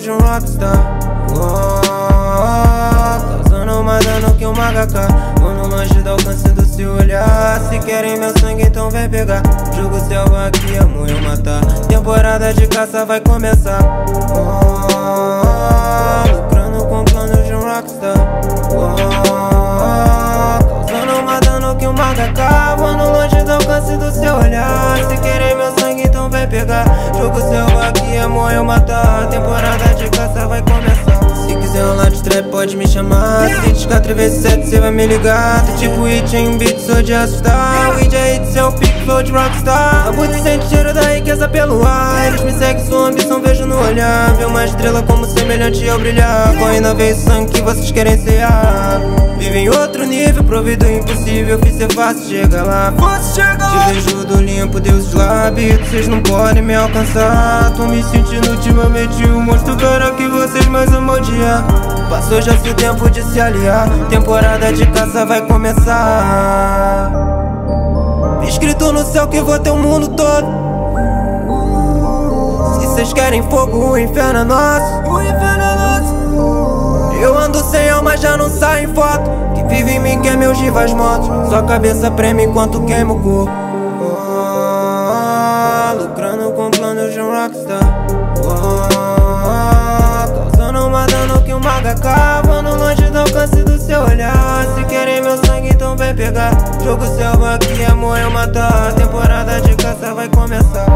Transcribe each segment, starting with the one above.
de um rockstar. Causando mais dano que um HK. Quando longe do alcance do seu olhar. Se querem meu sangue, então vem pegar. Jogo selva aqui, amor, eu matar. Temporada de caça vai começar. Lucrando com planos de um rockstar. Causando mais dano que um HK. Quando longe do alcance do seu olhar. Se querem meu sangue, então vem pegar. Jogo selva aqui, amor, eu matar. Pode me chamar. Se discar 3 vezes 7, cê vai me ligar. Tô tipo hit em beat, sou de assustar. Hit é hit, seu pick, flow de rockstar. A booty sente cheiro da riqueza pelo ar. Eles me seguem, sua ambição, vejo no olhar. Vê uma estrela como semelhante ao brilhar. Corre na vez sangue que vocês querem cear. Vive em outro nível, provido impossível. Fiz ser fácil, chega lá. Te vejo do limpo, Deus lábios. Vocês não podem me alcançar. Tô me sentindo ultimamente um monstro. Para que mais amam odiar. Passou já seu tempo de se aliar. Temporada de caça vai começar. Escrito no céu que vou ter o mundo todo. Se vocês querem fogo, o inferno é nosso. O inferno é nosso. Eu ando sem alma, já não sai em foto. Que vive em mim quer meus rivais mortos. Sua cabeça preme enquanto queima o corpo. Oh, lucrando com planos de um rockstar. Então vem pegar. Jogo selva aqui, amor, eu matar. Temporada de caça vai começar.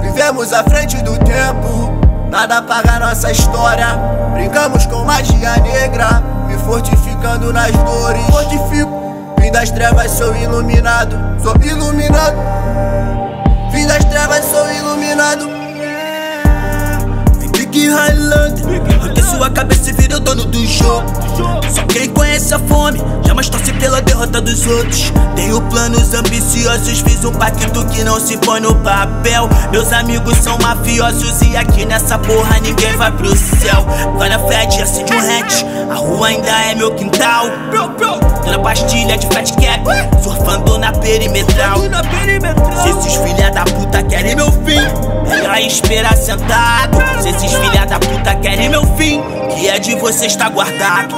Vivemos à frente do tempo, nada apaga nossa história. Brincamos com magia negra, me fortificando nas dores. Fortifico, vim das trevas, sou iluminado, sou iluminado. Highland, arranquei sua cabeça vira o dono do jogo. Só quem conhece a fome, jamais torce pela derrota dos outros. Tenho planos ambiciosos, fiz um pacto que não se põe no papel. Meus amigos são mafiosos e aqui nessa porra ninguém vai pro céu. Vai na fed, acende um hatch, a rua ainda é meu quintal. Na pastilha de fat cap, surfando na perimetral. Esperar sentado. Se esses filha da puta querem meu fim, que é de você está guardado.